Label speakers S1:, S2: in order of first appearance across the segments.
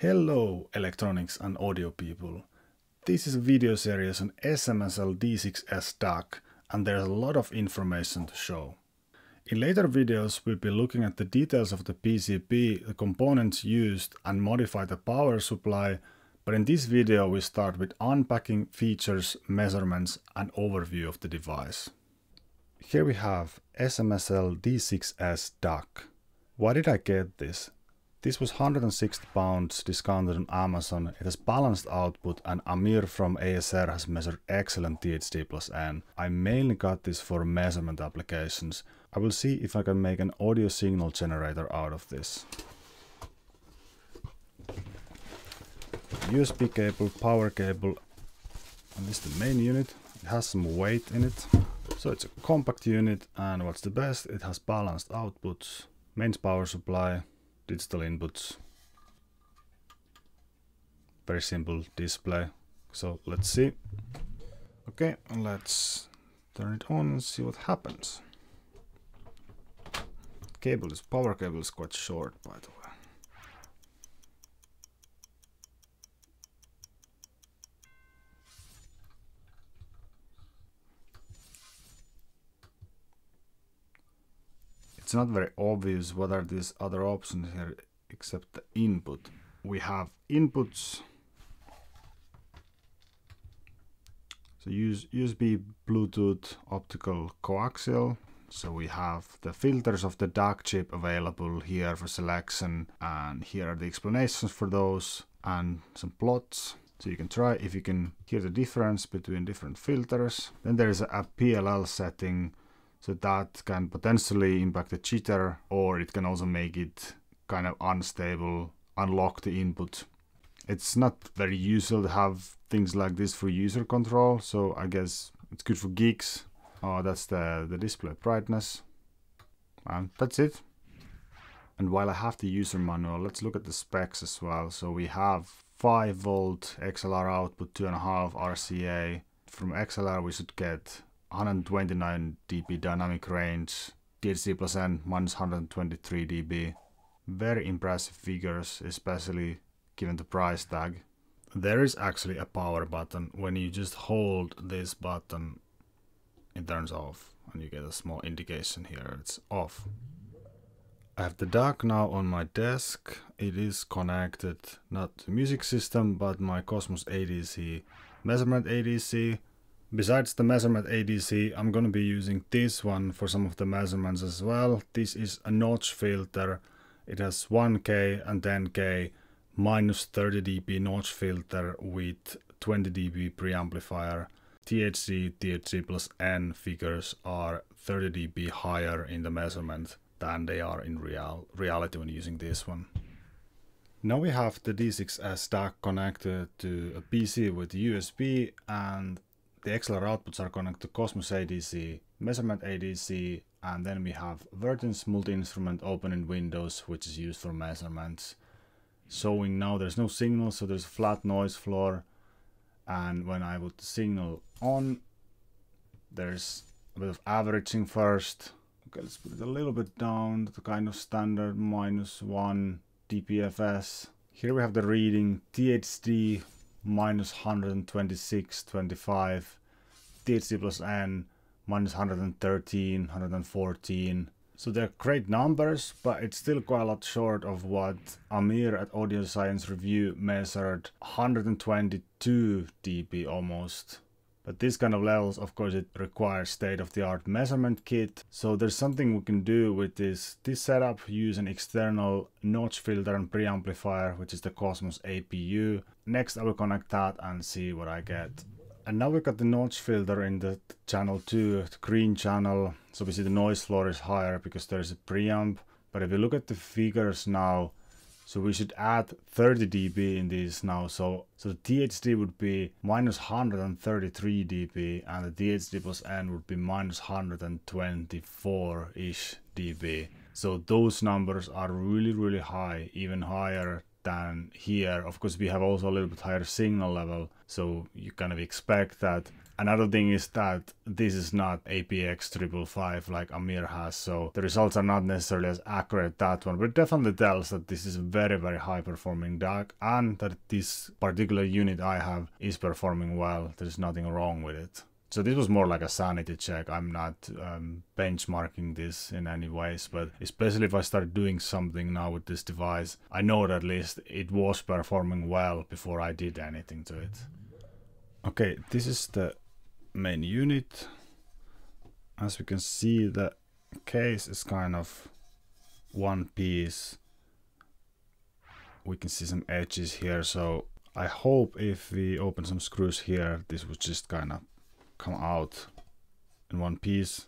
S1: Hello electronics and audio people. This is a video series on SMSL D6S DAC and there's a lot of information to show. In later videos we'll be looking at the details of the PCB, the components used and modify the power supply, but in this video we start with unpacking features, measurements and overview of the device. Here we have SMSL D6S DAC. Why did I get this? This was 160 pounds discounted on Amazon. It has balanced output and Amir from ASR has measured excellent THD plus N. I mainly got this for measurement applications. I will see if I can make an audio signal generator out of this. USB cable, power cable, and this is the main unit. It has some weight in it. So it's a compact unit and what's the best, it has balanced outputs, mains power supply, digital inputs. Very simple display. So let's see. Okay, let's turn it on and see what happens. Cable is power cable is quite short by the way. It's not very obvious what are these other options here except the input. We have inputs. So use USB, Bluetooth, optical, coaxial. So we have the filters of the DAC chip available here for selection and here are the explanations for those and some plots. So you can try if you can hear the difference between different filters. Then there is a PLL setting so that can potentially impact the jitter or it can also make it kind of unstable, unlock the input. It's not very useful to have things like this for user control, so I guess it's good for geeks. Oh, that's the, the display brightness. And that's it. And while I have the user manual, let's look at the specs as well. So we have 5 volt XLR output, 2.5 RCA. From XLR we should get 129 dB dynamic range, THD plus N minus 123 dB. Very impressive figures, especially given the price tag. There is actually a power button. When you just hold this button, it turns off and you get a small indication here, it's off. I have the DAC now on my desk. It is connected not to music system, but my Cosmos ADC measurement ADC Besides the measurement ADC, I'm going to be using this one for some of the measurements as well. This is a notch filter. It has 1K and 10K minus 30 dB notch filter with 20 dB preamplifier. THD, THD plus N figures are 30 dB higher in the measurement than they are in real reality when using this one. Now we have the D6S DAC connected to a PC with USB and the XLR outputs are connected to Cosmos ADC, Measurement ADC, and then we have Virtins multi-instrument open in Windows, which is used for measurements. Showing now there's no signal, so there's a flat noise floor. And when I the signal on, there's a bit of averaging first. Okay, let's put it a little bit down to the kind of standard minus one dBFS. Here we have the reading THD minus 126.25, THD plus N minus 113, 114. So they're great numbers, but it's still quite a lot short of what Amir at Audio Science Review measured 122 dB almost. But these kind of levels, of course, it requires state-of-the-art measurement kit. So there's something we can do with this. This setup use an external notch filter and preamplifier, which is the Cosmos APU. Next, I will connect that and see what I get. And now we've got the notch filter in the channel 2, the green channel. So we see the noise floor is higher because there's a preamp. But if you look at the figures now, so we should add 30 dB in this now. So, so the THD would be minus 133 dB and the THD plus N would be minus 124-ish dB. So those numbers are really, really high, even higher than here. Of course, we have also a little bit higher signal level, so you kind of expect that. Another thing is that this is not apx triple five like Amir has, so the results are not necessarily as accurate that one, but it definitely tells that this is a very very high performing DAC and that this particular unit I have is performing well. There's nothing wrong with it. So this was more like a sanity check. I'm not um, benchmarking this in any ways, but especially if I start doing something now with this device, I know that at least it was performing well before I did anything to it. Okay, this is the main unit. As we can see, the case is kind of one piece. We can see some edges here, so I hope if we open some screws here, this would just kind of come out in one piece.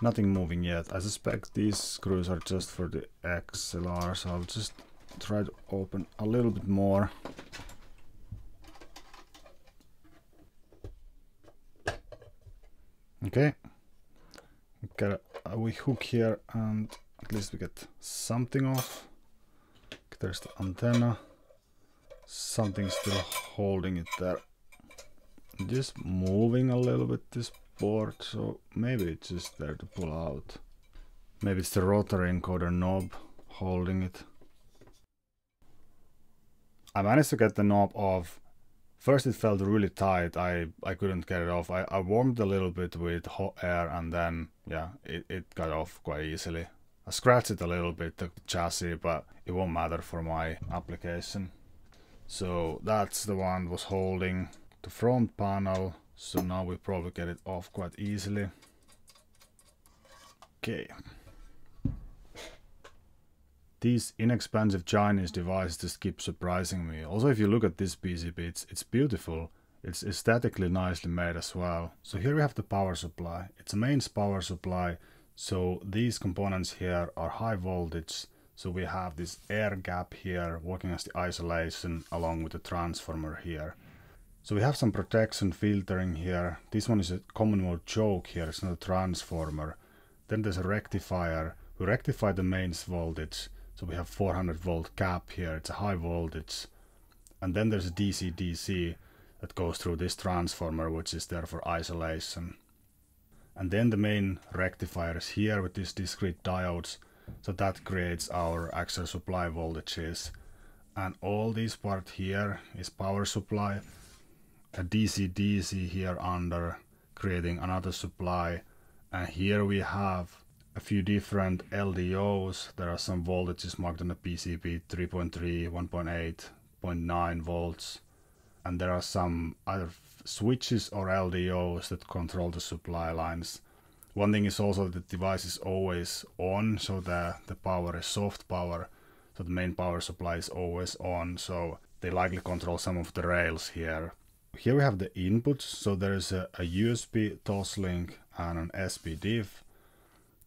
S1: Nothing moving yet. I suspect these screws are just for the XLR, so I'll just try to open a little bit more. Okay, got a, wee hook here and at least we get something off there's the antenna something still holding it there just moving a little bit this board so maybe it's just there to pull out. Maybe it's the rotary encoder knob holding it. I managed to get the knob off. First it felt really tight. I I couldn't get it off. I, I warmed a little bit with hot air and then yeah it, it got off quite easily. I scratched it a little bit, the chassis, but it won't matter for my application. So that's the one was holding the front panel. So now we probably get it off quite easily. Okay. These inexpensive Chinese devices just keep surprising me. Also, if you look at this PCB, it's, it's beautiful. It's aesthetically nicely made as well. So here we have the power supply. It's a mains power supply so these components here are high voltage. So we have this air gap here working as the isolation along with the transformer here. So we have some protection filtering here. This one is a common mode choke here, it's not a transformer. Then there's a rectifier. We rectify the mains voltage. So we have 400 volt cap here, it's a high voltage. And then there's a DC-DC that goes through this transformer, which is there for isolation and then the main rectifiers here with these discrete diodes so that creates our actual supply voltages and all this part here is power supply a DC DC here under creating another supply. And here we have a few different LDOs there are some voltages marked on the PCB 3.3 1.8 0.9 volts. And there are some other switches or LDOs that control the supply lines. One thing is also that the device is always on, so the, the power is soft power, so the main power supply is always on, so they likely control some of the rails here. Here we have the inputs, so there is a, a USB Toslink and an SPDIF,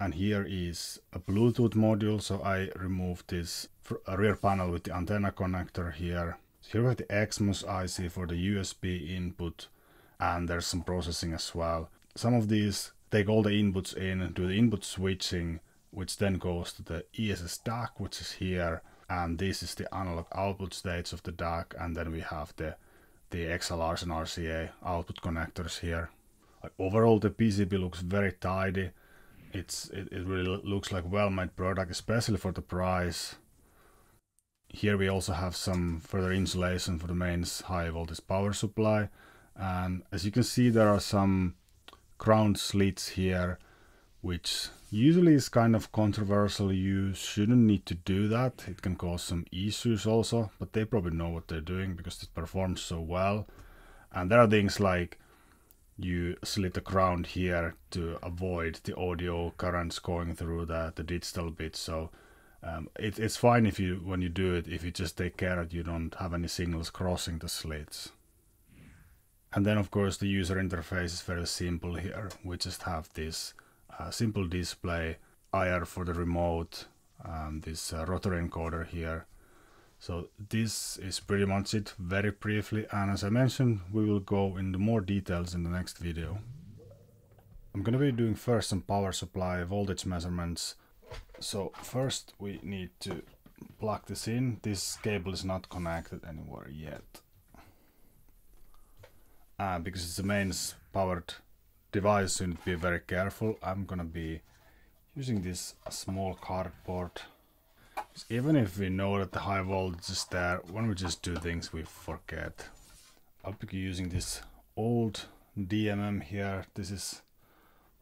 S1: and here is a Bluetooth module, so I removed this rear panel with the antenna connector here. Here we have the XMOS IC for the USB input. And there's some processing as well. Some of these take all the inputs in, do the input switching, which then goes to the ESS DAC, which is here, and this is the analog output stage of the DAC, and then we have the the XLRs and RCA output connectors here. Like overall, the PCB looks very tidy. It's it, it really looks like well-made product, especially for the price. Here we also have some further insulation for the mains high voltage power supply. And as you can see, there are some ground slits here, which usually is kind of controversial. You shouldn't need to do that. It can cause some issues also, but they probably know what they're doing because it performs so well. And there are things like you slit the ground here to avoid the audio currents going through the, the digital bits. So um, it, it's fine if you when you do it if you just take care that you don't have any signals crossing the slits. And then of course the user interface is very simple here. We just have this uh, simple display, IR for the remote, um, this uh, rotary encoder here. So this is pretty much it very briefly and as I mentioned we will go into more details in the next video. I'm gonna be doing first some power supply voltage measurements. So first we need to plug this in. This cable is not connected anywhere yet. Uh, because it's the mains powered device, so you need to be very careful. I'm gonna be using this small cardboard. Even if we know that the high voltage is there, when we just do things we forget. I'll be using this old DMM here. This is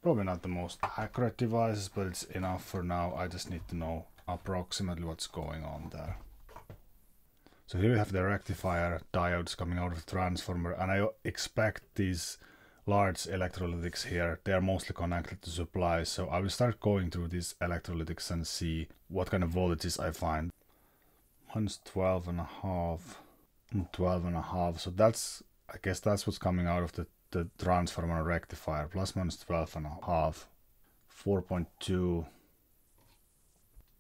S1: probably not the most accurate device, but it's enough for now. I just need to know approximately what's going on there. So here we have the rectifier diodes coming out of the transformer and I expect these large electrolytics here, they are mostly connected to supply. So I will start going through these electrolytics and see what kind of voltages I find. Minus 12 and a half and 12 and a half. So that's, I guess that's what's coming out of the, the transformer rectifier. Plus minus 12 and a half. 4.2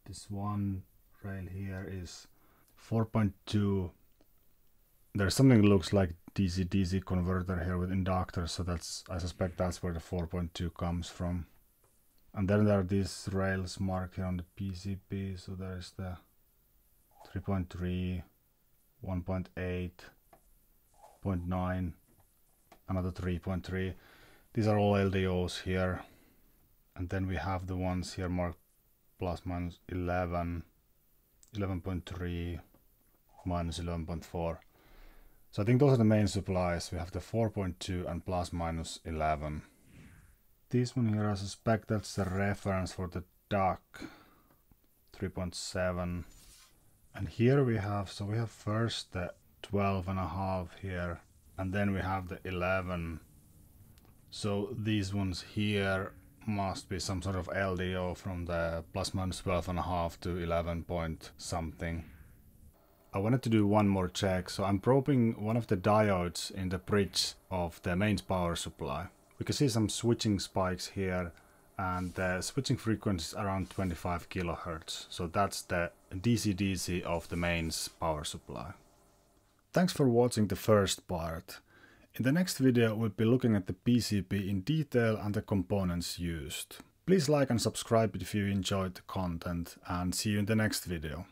S1: this one rail here is 4.2 there's something that looks like DC DC converter here with inductor so that's I suspect that's where the 4.2 comes from. And then there are these rails marked here on the PCB so there's the 3.3 1.8 0.9 another 3.3 these are all LDOs here. And then we have the ones here marked plus minus 11, 11.3, minus 11.4. So I think those are the main supplies. We have the 4.2 and plus minus 11. This one here, I suspect that's the reference for the DAC 3.7. And here we have, so we have first the 12 and a half here, and then we have the 11. So these ones here must be some sort of LDO from the plus minus 12 and a half to 11 point something. I wanted to do one more check, so I'm probing one of the diodes in the bridge of the mains power supply. We can see some switching spikes here and the switching frequency is around 25 kilohertz. So that's the DC-DC of the mains power supply. Thanks for watching the first part. In the next video we'll be looking at the PCB in detail and the components used. Please like and subscribe if you enjoyed the content and see you in the next video.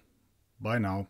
S1: Bye now.